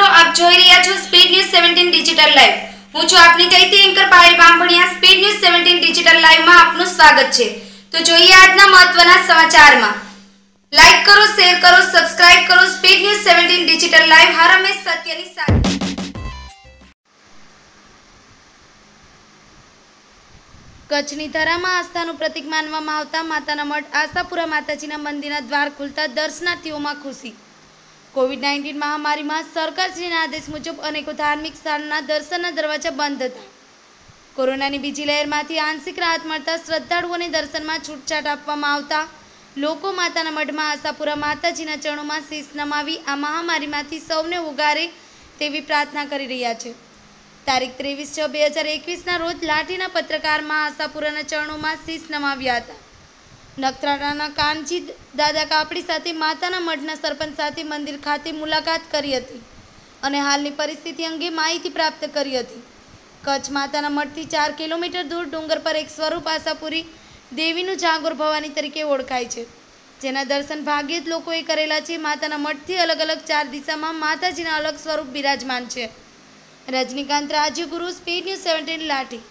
મિત્રો, આપ જોઈ રહ્યા છો speed news seventeen digital live હું છું આપની ચૈતી anchor Payal Bamaniya speed news seventeen digital લાઈવમાં આપનું સ્વાગત છે. તો જોઈએ આજના મહત્વના સમાચારમાં. લાઈક કરો શેર કરો સબસ્ક્રાઇબ કરો speed news seventeen digital live હરમે સત્યની સાથે. કચ્છની ધરામાં આસ્થાનું પ્રતીક માનવામાં આવતા માતાના મઠ આશાપુરા માતાજીના મંદિરના દ્વાર ખુલતા દર્શનાર્થીઓમાં ખુશી. કોવિડ નાઇન્ટીન મહામારીમાં સરકારશ્રીના આદેશ મુજબ અનેકો ધાર્મિક સ્થાનના દર્શનના દરવાજા બંધ હતા. કોરોનાની બીજી લહેરમાંથી આંશિક રાહત મળતા શ્રદ્ધાળુઓને દર્શનમાં છૂટછાટ આપવામાં આવતા લોકો માતાના મઢમાં આશાપુરા માતાજીના ચરણોમાં શીશ નમાવી આ મહામારીમાંથી સૌને ઉગારે તેવી પ્રાર્થના કરી રહ્યા છે. તારીખ ત્રેવીસ છ બે હજાર એકવીસના રોજ લાઠીના પત્રકારમાં આશાપુરાના ચરણોમાં શીશ નમાવ્યા હતા. નખત્રાણાના કાનજી દાદા કાપડી સાથે, માતાના મઢના સરપંચ સાથે મંદિર ખાતે મુલાકાત કરી હતી અને હાલની પરિસ્થિતિ અંગે માહિતી પ્રાપ્ત કરી હતી. કચ્છ માતાના મઠથી ચાર કિલોમીટર દૂર ડુંગર પર એક સ્વરૂપ આશાપુરી દેવીનું જાગોર ભવાની તરીકે ઓળખાય છે, જેના દર્શન ભાગ્યે જ લોકોએ કરેલા છે. માતાના મઠથી અલગ અલગ ચાર દિશામાં માતાજીના અલગ સ્વરૂપ બિરાજમાન છે. Rajnikant Rajyaguru, speed news seventeen, Lathi